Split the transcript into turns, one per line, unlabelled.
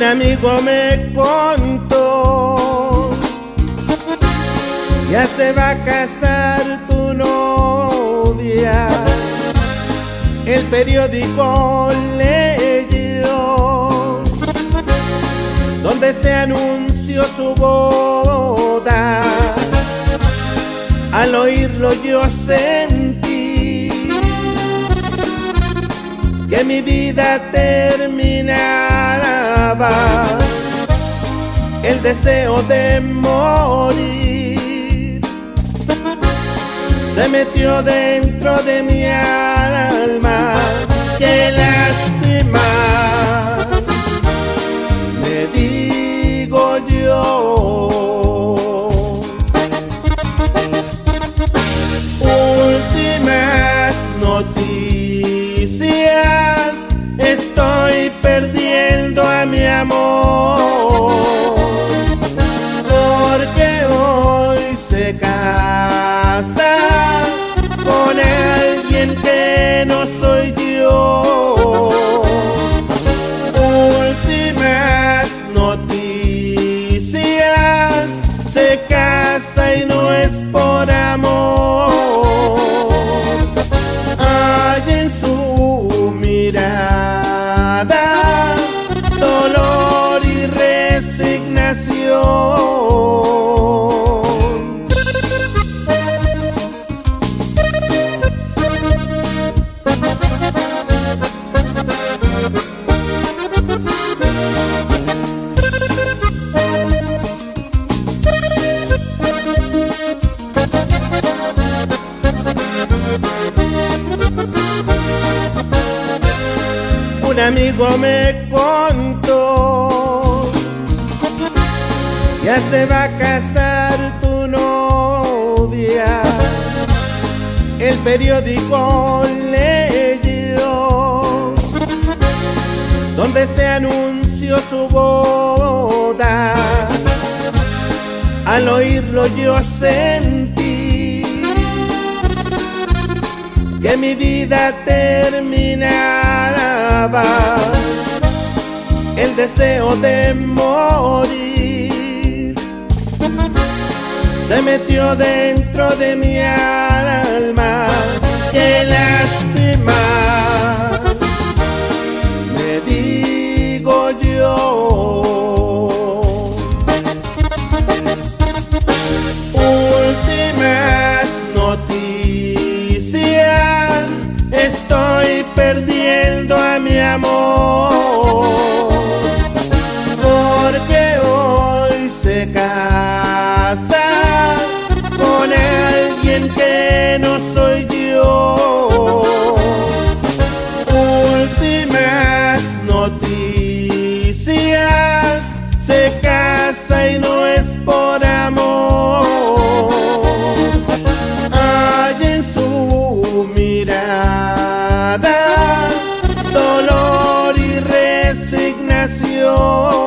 Un amigo me contó, ya se va a casar tu novia. El periódico leyó, donde se anunció su boda. Al oírlo yo sentí que mi vida el deseo de morir se metió dentro de mi alma. Qué lástima, Un amigo me contó, ya se va a casar tu novia. El periódico leyó, donde se su boda. Al oírlo yo sentí que mi vida terminaba, el deseo de morir se metió dentro de mi alma. Últimas noticias, estoy perdiendo a mi amor, porque hoy se casa con alguien que no soy canción.